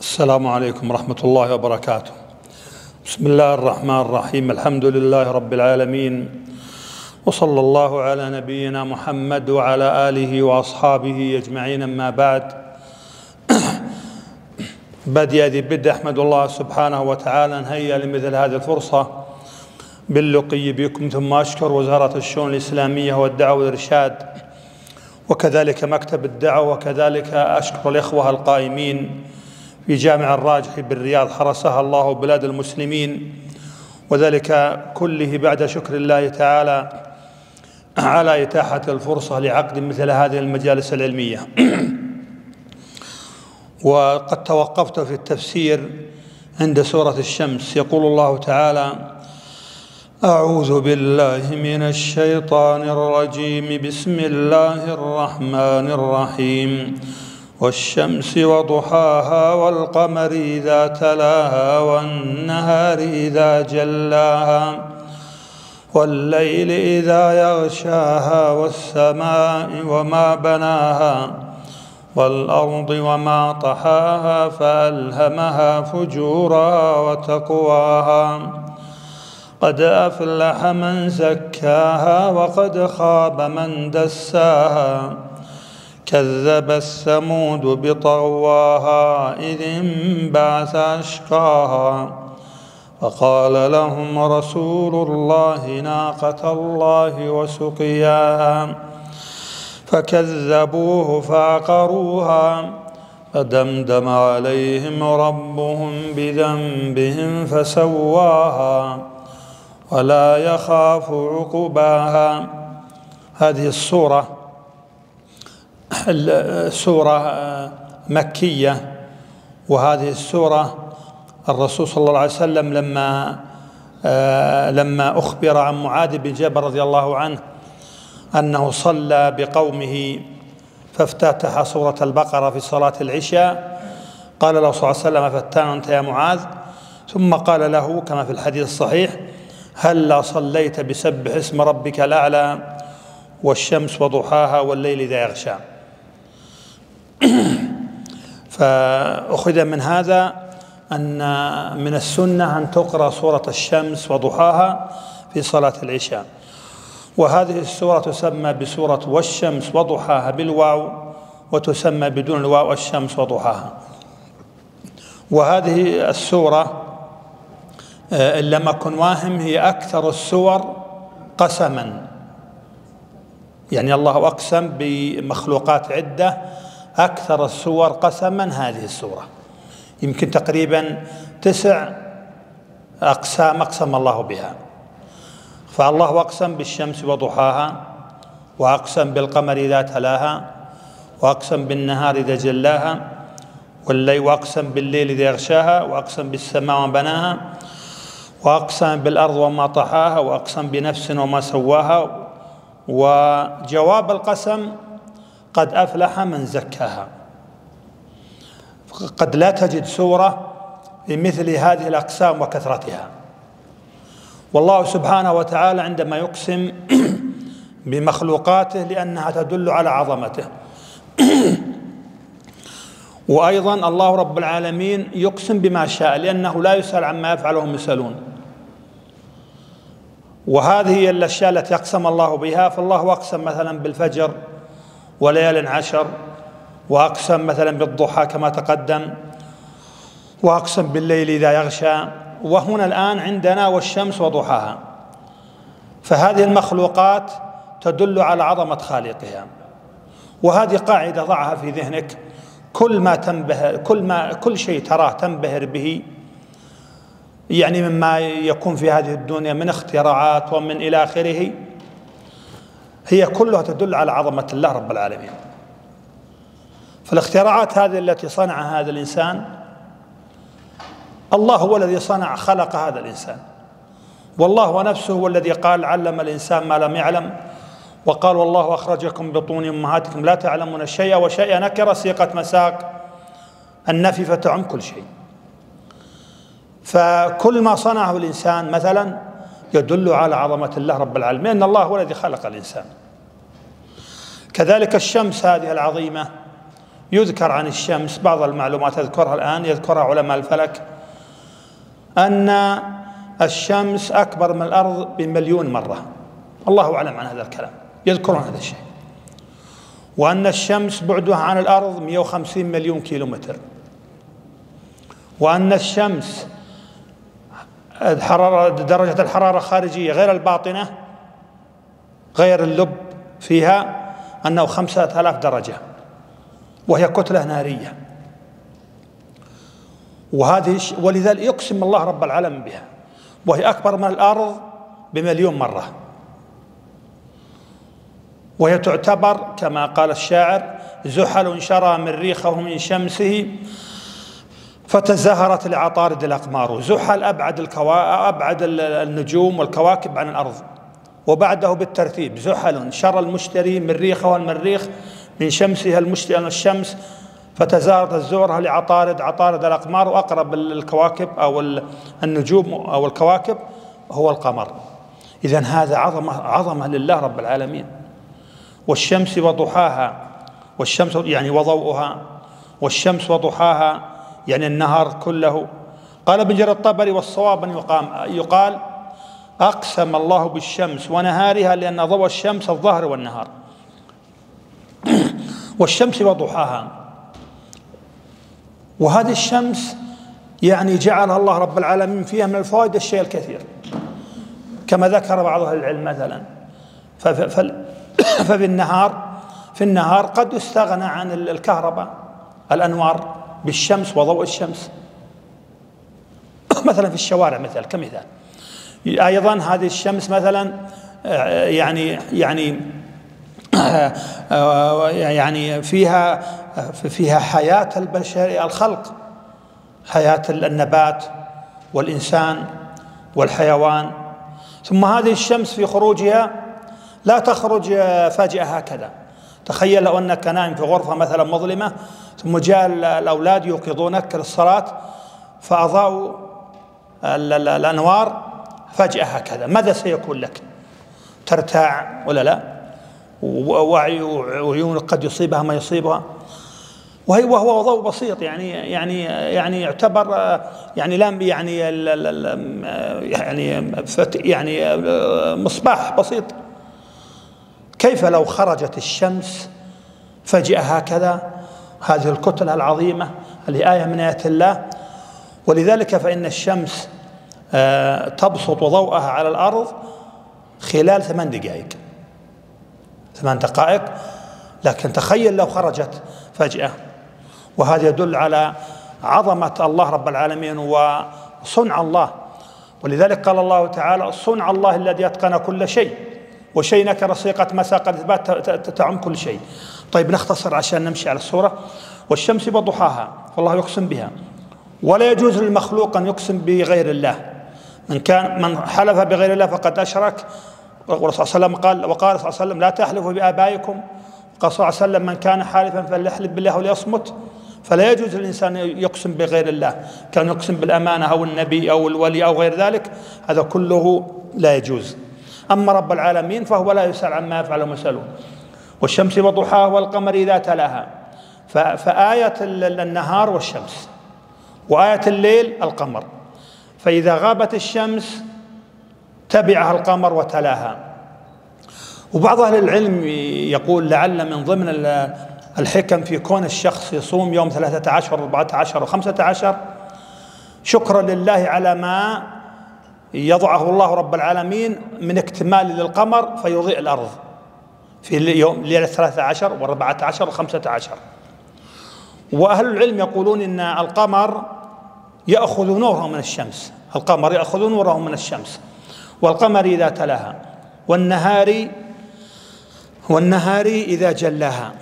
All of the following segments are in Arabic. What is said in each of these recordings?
السلام عليكم ورحمة الله وبركاته. بسم الله الرحمن الرحيم. الحمد لله رب العالمين. وصلى الله على نبينا محمد وعلى آله وأصحابه أجمعين. أما بعد بدي ذي بد أحمد الله سبحانه وتعالى هيا لمثل هذه الفرصة باللقي بكم. ثم أشكر وزارة الشؤون الإسلامية والدعوة والإرشاد وكذلك مكتب الدعوة وكذلك أشكر الإخوة القائمين في جامع الراجح بالرياض حرسها الله بلاد المسلمين وذلك كله بعد شكر الله تعالى على إتاحة الفرصة لعقد مثل هذه المجالس العلمية. وقد توقفت في التفسير عند سورة الشمس. يقول الله تعالى أعوذ بالله من الشيطان الرجيم. بسم الله الرحمن الرحيم. والشمس وضحاها والقمر إذا تلاها والنهار إذا جلاها والليل إذا يغشاها والسماء وما بناها والأرض وما طحاها فألهمها فجورها وتقواها قد أفلح من زكاها وقد خاب من دساها كذب الثمود بطغواها إذ انبعث أشقاها فقال لهم رسول الله ناقة الله وسقياها فكذبوه فعقروها فدمدم عليهم ربهم بذنبهم فسواها ولا يخاف عقباها. هذه الصورة سورة مكية وهذه السورة الرسول صلى الله عليه وسلم لما لما أخبر عن معاذ بن جبل رضي الله عنه أنه صلى بقومه فافتتح سورة البقرة في صلاة العشاء. قال له صلى الله عليه وسلم فتان أنت يا معاذ؟ ثم قال له كما في الحديث الصحيح هلا صليت بسبح اسم ربك الأعلى والشمس وضحاها والليل إذا يغشى. فأخذ من هذا أن من السنة أن تقرأ سورة الشمس وضحاها في صلاة العشاء. وهذه السورة تسمى بسورة والشمس وضحاها بالواو وتسمى بدون الواو الشمس وضحاها. وهذه السورة إن لم أكن واهم هي أكثر السور قسما. يعني الله أقسم بمخلوقات عدة أكثر السور قسما هذه السورة. يمكن تقريبا تسع أقسام أقسم الله بها. فالله أقسم بالشمس وضحاها وأقسم بالقمر إذا تلاها وأقسم بالنهار إذا جلاها والليل وأقسم بالليل إذا يغشاها وأقسم بالسماء وبناها وأقسم بالأرض وما طحاها وأقسم بنفس وما سواها. وجواب القسم قد أفلح من زكاها. قد لا تجد سورة بمثل هذه الأقسام وكثرتها. والله سبحانه وتعالى عندما يقسم بمخلوقاته لأنها تدل على عظمته. وأيضا الله رب العالمين يقسم بما شاء لأنه لا يسأل عما يفعله هم يسألون. وهذه هي الأشياء التي أقسم الله بها. فالله أقسم مثلا بالفجر وليال عشر وأقسم مثلا بالضحى كما تقدم وأقسم بالليل إذا يغشى وهنا الآن عندنا والشمس وضحاها. فهذه المخلوقات تدل على عظمة خالقها. وهذه قاعدة ضعها في ذهنك. كل ما تنبهر كل ما كل شيء تراه تنبهر به يعني مما يكون في هذه الدنيا من اختراعات ومن إلى آخره هي كلها تدل على عظمة الله رب العالمين. فالاختراعات هذه التي صنعها هذا الإنسان الله هو الذي صنع خلق هذا الإنسان. والله ونفسه هو الذي قال علم الإنسان ما لم يعلم وقال والله أخرجكم بطون أمهاتكم لا تعلمون شيئا وشيئا نكر سيقة مساق النفي فتعم كل شيء. فكل ما صنعه الإنسان مثلا يدل على عظمة الله رب العالمين أن الله هو الذي خلق الإنسان. كذلك الشمس هذه العظيمة. يذكر عن الشمس بعض المعلومات أذكرها الآن يذكرها علماء الفلك أن الشمس أكبر من الأرض بمليون مرة. الله أعلم عن هذا الكلام. يذكرون هذا الشيء. وأن الشمس بعدها عن الأرض 150 مليون كيلومتر. وأن الشمس الحرارة درجة الحرارة الخارجية غير الباطنة غير اللب فيها أنه خمسة آلاف درجة وهي كتلة نارية. وهذه ولذلك يقسم الله رب العالمين بها. وهي أكبر من الأرض بمليون مرة. وهي تعتبر كما قال الشاعر زحل شرى من ريخه من شمسه فتزهرت لعطارد الأقمار. زحل أبعد الكوا... أبعد النجوم والكواكب عن الأرض. وبعده بالترتيب. زحل شرى المشتري من ريخه المريخ من شمسها المشتري الشمس فتزارت الزهرة لعطارد. عطارد الأقمار وأقرب الكواكب أو النجوم أو الكواكب هو القمر. إذا هذا عظمة عظمة لله رب العالمين. والشمس وضحاها والشمس يعني وضوءها والشمس وضحاها يعني النهار كله. قال ابن جرير الطبري والصواب أن يقام يقال أقسم الله بالشمس ونهارها لأن ضوء الشمس الظهر والنهار. والشمس وضحاها. وهذه الشمس يعني جعلها الله رب العالمين فيها من الفوائد الشيء الكثير. كما ذكر بعض أهل العلم مثلا. ففي النهار في النهار قد يستغنى عن الكهرباء الأنوار بالشمس وضوء الشمس. مثلا في الشوارع مثلا كمثال. أيضا هذه الشمس مثلا يعني يعني يعني فيها فيها حياة البشر الخلق حياة النبات والإنسان والحيوان. ثم هذه الشمس في خروجها لا تخرج فجأة هكذا. تخيل لو أنك نائم في غرفة مثلا مظلمة ثم جاء الأولاد يوقظونك للصلاة فأضاءوا الأنوار فجأة هكذا. ماذا سيكون لك؟ ترتاع ولا لا؟ ووعي وعيونك قد يصيبها ما يصيبها. وهي وهو ضوء بسيط يعني يعني يعني يعتبر يعني لام يعني يعني يعني مصباح بسيط. كيف لو خرجت الشمس فجأة هكذا؟ هذه الكتلة العظيمة اللي آية من آيات الله. ولذلك فإن الشمس تبسط ضوءها على الأرض خلال ثمان دقائق. ثمان دقائق. لكن تخيل لو خرجت فجأة. وهذا يدل على عظمة الله رب العالمين وصنع الله. ولذلك قال الله تعالى صنع الله الذي أتقن كل شيء وشيء نكر مساق الإثبات تعم كل شيء. طيب نختصر عشان نمشي على الصورة. والشمس وضحاها فالله يقسم بها. ولا يجوز للمخلوق أن يقسم بغير الله. من كان من حلف بغير الله فقد أشرك. والرسول صلى الله عليه وسلم قال وقال صلى الله عليه وسلم لا تحلفوا بآبائكم. قال صلى الله عليه وسلم من كان حالفا فليحلف بالله وليصمت. فلا يجوز للإنسان يقسم بغير الله كان يقسم بالأمانة أو النبي أو الولي أو غير ذلك هذا كله لا يجوز. أما رب العالمين فهو لا يسأل عما يفعل ومسألون والشمس وضحاها والقمر إذا تلاها. فآية النهار والشمس وآية الليل القمر. فإذا غابت الشمس تبعها القمر وتلاها. وبعض أهل العلم يقول لعل من ضمن الحكم في كون الشخص يصوم يوم 13 14 و15 شكرا لله على ما يضعه الله رب العالمين من اكتمال للقمر فيضيء الأرض في اليوم ليلة 13 و14 و15 وأهل العلم يقولون إن القمر يأخذ نوره من الشمس. القمر يأخذ نوره من الشمس. والقمر إذا تلاها. والنهار والنهار إذا جلاها.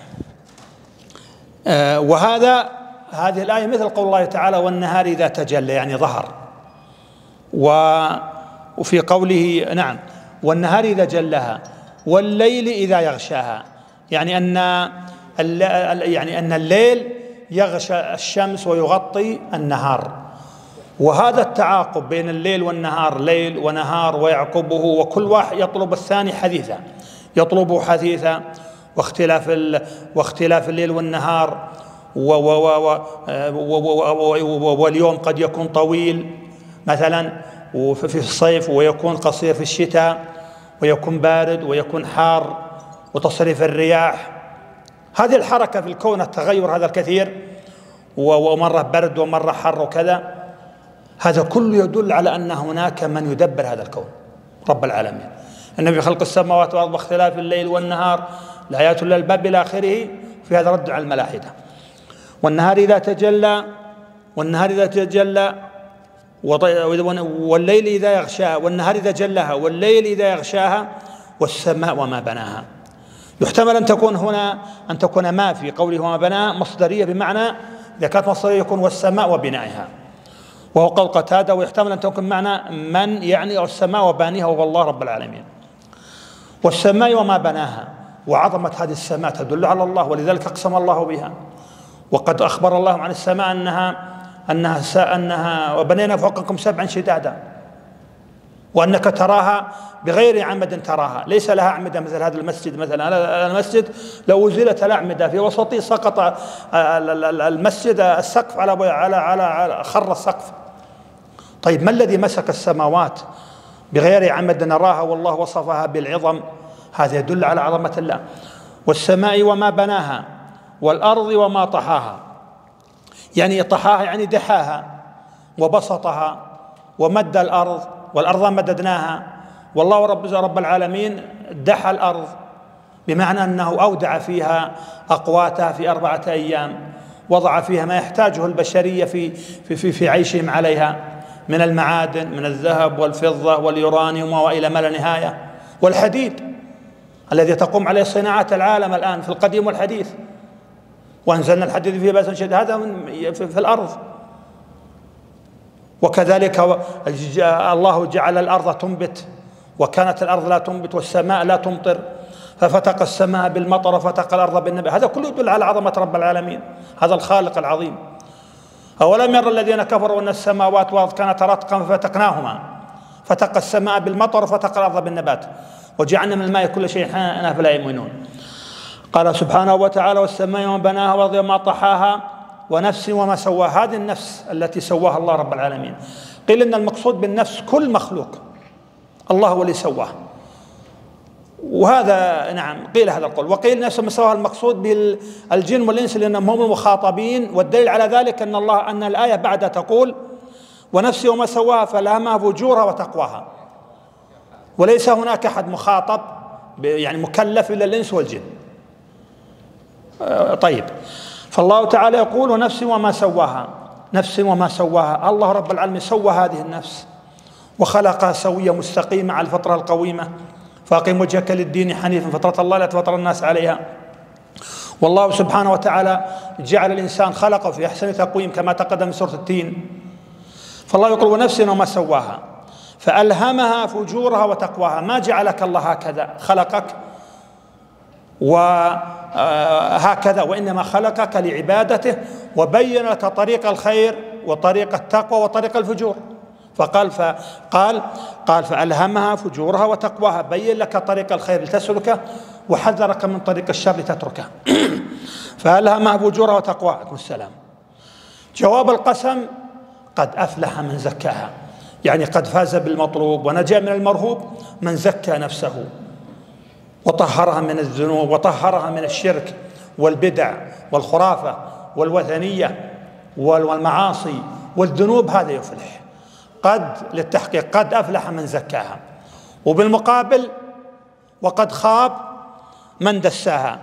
آه، وهذا هذه الآية مثل قول الله تعالى والنهار إذا تجلى يعني ظهر. وفي قوله نعم. والنهار إذا جلها والليل إذا يغشاها. يعني أن يعني أن الليل يغشى الشمس ويغطي النهار. وهذا التعاقب بين الليل والنهار ليل ونهار ويعقبه وكل واحد يطلب الثاني حديثا يطلبه حديثا واختلاف واختلاف الليل والنهار واليوم قد يكون طويل مثلا في الصيف ويكون قصير في الشتاء ويكون بارد ويكون حار وتصريف الرياح هذه الحركة في الكون التغير هذا الكثير ومرة برد ومرة حر وكذا هذا كله يدل على أن هناك من يدبر هذا الكون. رب العالمين. النبي خلق السماوات والأرض واختلاف الليل والنهار لآيات للباب إلى آخره في هذا رد على الملاحدة. والنهار إذا تجلى والنهار إذا تجلى والليل إذا يغشاها والنهار إذا جلها والليل إذا يغشاها والسماء وما بناها. يحتمل أن تكون هنا أن تكون ما في قوله وما بناها مصدرية بمعنى إذا كانت مصدرية يكون والسماء وبنائها. وهو قول قتادة ويحتمل أن تكون معنى من يعني السماء وبانيها وهو الله رب العالمين. والسماء وما بناها وعظمة هذه السماء تدل على الله ولذلك أقسم الله بها. وقد أخبر الله عن السماء أنها أنها أنها وبنينا فوقكم سبعا شدادا. وأنك تراها بغير عمد تراها. ليس لها أعمدة مثل هذا المسجد مثلا. المسجد لو أزيلت الأعمدة في وسطه سقط المسجد السقف على على على خر السقف. طيب ما الذي مسك السماوات بغير عمد نراها والله وصفها بالعظم؟ هذا يدل على عظمة الله. والسماء وما بناها والأرض وما طحاها. يعني طحاها يعني دحاها وبسطها ومد الأرض والأرض مددناها. والله رب رب العالمين دحى الأرض بمعنى أنه أودع فيها أقواتها في أربعة أيام وضع فيها ما يحتاجه البشرية في, في, في, في عيشهم عليها. من المعادن من الذهب والفضة واليورانيوم وإلى ما لا نهاية. والحديد الذي تقوم عليه صناعات العالم الآن في القديم والحديث. وأنزلنا الحديد فيه بأس شديد هذا في الأرض. وكذلك الله جعل الأرض تنبت. وكانت الأرض لا تنبت والسماء لا تمطر. ففتق السماء بالمطر وفتق الأرض بالنبات. هذا كله يدل على عظمة رب العالمين. هذا الخالق العظيم. أولم ير الذين كفروا أن السماوات والأرض كانت رتقا ففتقناهما؟ فتق السماء بالمطر وفتق الأرض بالنبات. وجعلنا من الماء كل شيء حي فلا يؤمنون قال سبحانه وتعالى والسماء وما بناها والأرض وما طحاها ونفس وما سواها. هذه النفس التي سواها الله رب العالمين. قيل إن المقصود بالنفس كل مخلوق. الله هو اللي سواه. وهذا نعم قيل هذا القول. وقيل نفس سواها المقصود بالجن والإنس لأنهم هم المخاطبين والدليل على ذلك أن الله أن الآية بعد تقول ونفس وما سواها فلهمها فجورها وتقواها. وليس هناك أحد مخاطب يعني مكلف إلا الإنس والجن. آه، طيب. فالله تعالى يقول ونفس وما سواها. نفس وما سواها. الله رب العالمين سوى هذه النفس وخلقها سوية مستقيمة على الفطرة القويمة. فأقم وجهك للدين حنيفا فطرة الله لا تفطر الناس عليها. والله سبحانه وتعالى جعل الإنسان خلقه في أحسن تقويم كما تقدم سورة التين. فالله يقول ونفس وما سواها. فألهمها فجورها وتقواها. ما جعلك الله هكذا؟ خلقك وهكذا وإنما خلقك لعبادته وبين لك طريق الخير وطريق التقوى وطريق الفجور. فقال فقال قال فألهمها فجورها وتقواها. بين لك طريق الخير لتسلكه وحذرك من طريق الشر لتتركه. فألهمها فجورها وتقواها. عليكم السلام. جواب القسم قد أفلح من زكاها. يعني قد فاز بالمطلوب ونجا من المرهوب من زكى نفسه. وطهرها من الذنوب وطهرها من الشرك والبدع والخرافة والوثنية والمعاصي والذنوب هذا يفلح. قد للتحقيق قد أفلح من زكاها. وبالمقابل وقد خاب من دساها.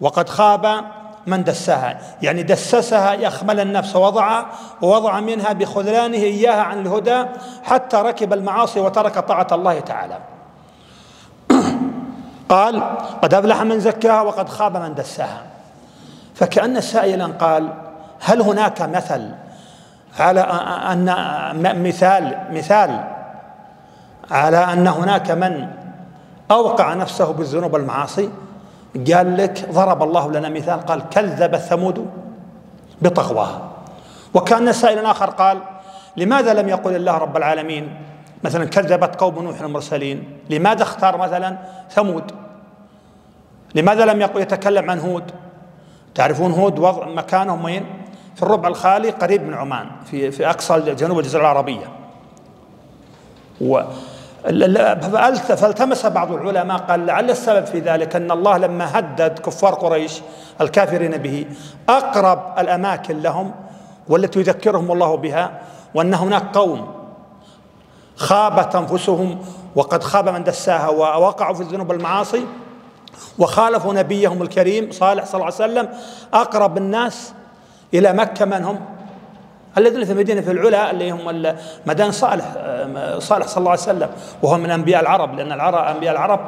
وقد خاب من دساها. يعني دسسها يخمل النفس ووضع ووضع منها بخذلانه إياها عن الهدى حتى ركب المعاصي وترك طاعة الله تعالى. قال قد أفلح من زكاها وقد خاب من دساها. فكأن سائلا قال هل هناك مثل على أن مثال مثال على أن هناك من أوقع نفسه بالذنوب والمعاصي قال لك ضرب الله لنا مثال قال كذب الثمود بطغواها. وكان سائل آخر قال لماذا لم يقل الله رب العالمين؟ مثلا كذبت قوم نوح المرسلين لماذا اختار مثلا ثمود؟ لماذا لم يقل يتكلم عن هود؟ تعرفون هود وضع مكانهم وين؟ في الربع الخالي قريب من عمان في في أقصى جنوب الجزيرة العربية. و فالتمس بعض العلماء قال لعل السبب في ذلك أن الله لما هدد كفار قريش الكافرين به أقرب الأماكن لهم والتي يذكرهم الله بها وأن هناك قوم خابت أنفسهم وقد خاب من دساها ووقعوا في الذنوب والمعاصي وخالفوا نبيهم الكريم صالح صلى الله عليه وسلم أقرب الناس إلى مكة من هم؟ الذين في المدينة في العلا اللي هم مدان صالح صالح صلى الله عليه وسلم وهو من أنبياء العرب لأن العرب أنبياء العرب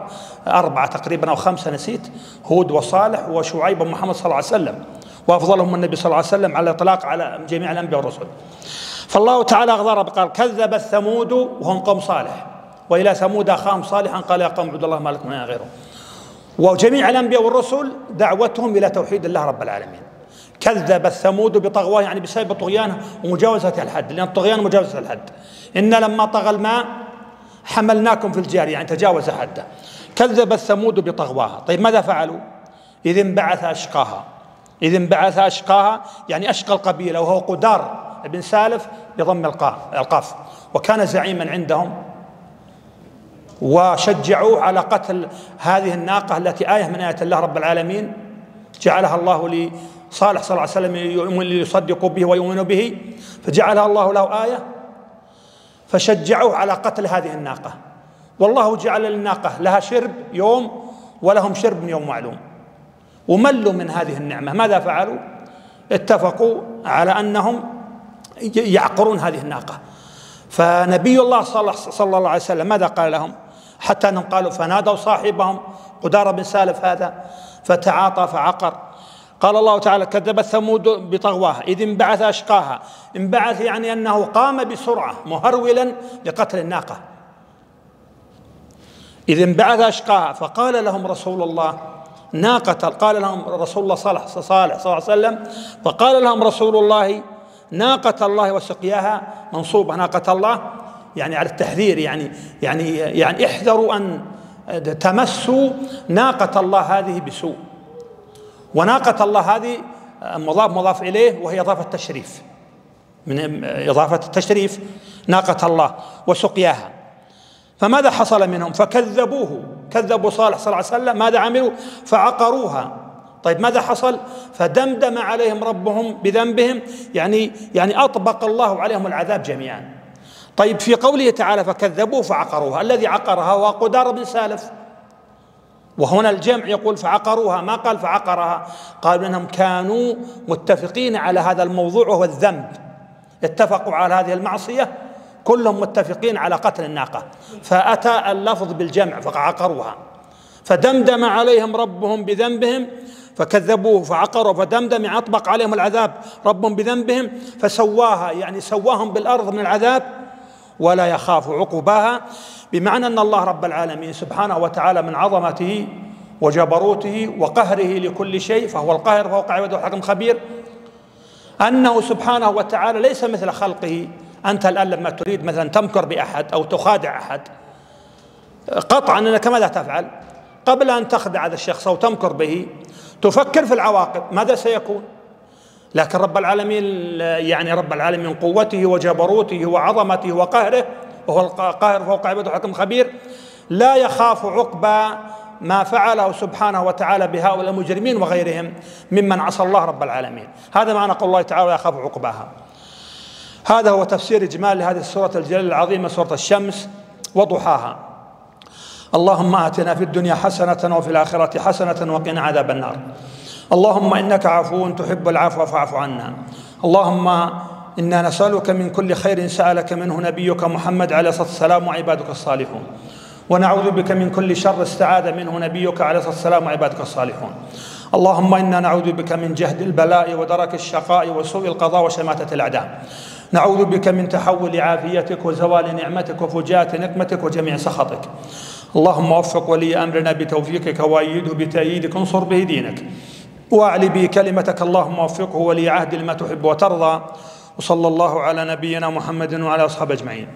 أربعة تقريبا أو خمسة نسيت هود وصالح وشعيب ومحمد صلى الله عليه وسلم وأفضلهم النبي صلى الله عليه وسلم على الإطلاق على جميع الأنبياء والرسل. فالله تعالى اغضر قال كذب الثمود وهم قوم صالح وإلى ثمود أخاهم صالحا قال يا قوم اعبدوا الله ما لكم من غيره. وجميع الأنبياء والرسل دعوتهم إلى توحيد الله رب العالمين. كذب الثمود بطغواه يعني بسبب طغيانه ومجاوزة الحد لأن الطغيان مجاوزة الحد. إن لما طغى الماء حملناكم في الجار يعني تجاوز حده. كذب الثمود بطغواها. طيب ماذا فعلوا؟ إذ انبعث أشقاها. إذ انبعث أشقاها يعني أشقى القبيلة وهو قدار بن سالف بضم القاف. وكان زعيما عندهم وشجعوه على قتل هذه الناقة التي آية من آيات الله رب العالمين جعلها الله صالح صلى الله عليه وسلم ليصدقوا به ويؤمنوا به فجعلها الله له آية فشجعوه على قتل هذه الناقة. والله جعل للناقة لها شرب يوم ولهم شرب يوم معلوم. وملوا من هذه النعمة. ماذا فعلوا؟ اتفقوا على أنهم يعقرون هذه الناقة. فنبي الله صلى الله عليه وسلم ماذا قال لهم؟ حتى أنهم قالوا فنادوا صاحبهم قدار بن سالف هذا فتعاطى فعقر. قال الله تعالى كذبت ثمود بطغواها إذ انبعث أشقاها. انبعث يعني أنه قام بسرعة مهرولا لقتل الناقة. إذ انبعث أشقاها فقال لهم رسول الله ناقة قال لهم رسول الله صالح صالح صلى الله عليه وسلم فقال لهم رسول الله ناقة الله وسقياها منصوبة. ناقة الله يعني على التحذير يعني يعني يعني احذروا أن تمسوا ناقة الله هذه بسوء. وناقة الله هذه مضاف مضاف إليه وهي إضافة تشريف من إضافة التشريف ناقة الله وسقياها. فماذا حصل منهم؟ فكذبوه. كذبوا صالح صلى الله عليه وسلم. ماذا عملوا؟ فعقروها. طيب ماذا حصل؟ فدمدم عليهم ربهم بذنبهم. يعني يعني أطبق الله عليهم العذاب جميعا. طيب في قوله تعالى فكذبوه فعقروها. الذي عقرها هو قدار بن سالف. وهنا الجمع يقول فعقروها ما قال فعقرها؟ قالوا إنهم كانوا متفقين على هذا الموضوع وهو الذنب. اتفقوا على هذه المعصية كلهم متفقين على قتل الناقة. فأتى اللفظ بالجمع فعقروها. فدمدم عليهم ربهم بذنبهم فكذبوه فعقروا فدمدم اطبق عليهم العذاب ربهم بذنبهم فسواها يعني سواهم بالأرض من العذاب ولا يخاف عقباها بمعنى أن الله رب العالمين سبحانه وتعالى من عظمته وجبروته وقهره لكل شيء فهو القاهر فوق عباده الحكم خبير أنه سبحانه وتعالى ليس مثل خلقه أنت الآن لما تريد مثلا تمكر بأحد أو تخادع أحد قطعا إنك ماذا تفعل؟ قبل أن تخدع هذا الشخص أو تمكر به تفكر في العواقب ماذا سيكون؟ لكن رب العالمين يعني رب العالمين من قوته وجبروته وعظمته وقهره وهو القاهر فوق عباده الحكم خبير لا يخاف عقبى ما فعله سبحانه وتعالى بهؤلاء المجرمين وغيرهم ممن عصى الله رب العالمين. هذا معنى قول الله تعالى يخاف عقباها. هذا هو تفسير إجمالي لهذه السورة الجليلة العظيمة سورة الشمس وضحاها. اللهم آتنا في الدنيا حسنة وفي الآخرة حسنة وقنا عذاب النار. اللهم إنك عفو تحب العفو فاعف عنا. اللهم إنا نسألك من كل خير سألك منه نبيك محمد عليه الصلاة والسلام وعبادك الصالحون. ونعوذ بك من كل شر استعاذ منه نبيك عليه الصلاة والسلام وعبادك الصالحون. اللهم إنا نعوذ بك من جهد البلاء ودرك الشقاء وسوء القضاء وشماتة الأعداء. نعوذ بك من تحول عافيتك وزوال نعمتك وفجاءة نقمتك وجميع سخطك. اللهم وفق ولي أمرنا بتوفيقك وأيده بتأييدك. انصر به دينك. واعل به كلمتك اللهم وفقه ولي عهد لما تحب وترضى وصلى الله على نبينا محمد وعلى أصحابه أجمعين.